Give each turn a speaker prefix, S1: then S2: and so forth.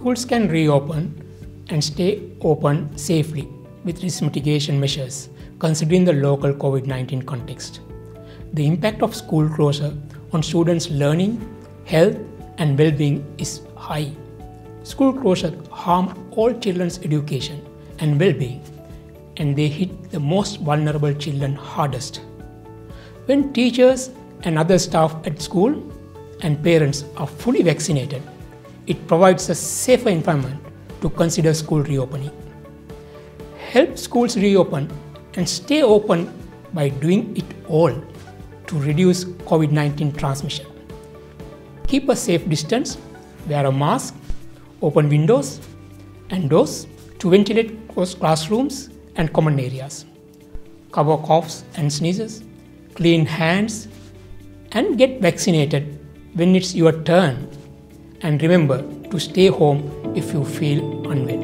S1: schools can reopen and stay open safely with risk mitigation measures considering the local COVID 19 context. The impact of school closure on students' learning, health, and well being is high. School closure harm all children's education and well being, and they hit the most vulnerable children hardest. When teachers and other staff at school and parents are fully vaccinated, it provides a safer environment to consider school reopening. Help schools reopen and stay open by doing it all to reduce COVID 19 transmission. Keep a safe distance, wear a mask, open windows and doors to ventilate classrooms and common areas. Cover coughs and sneezes, clean hands, and get vaccinated when it's your turn. And remember to stay home if you feel unwell.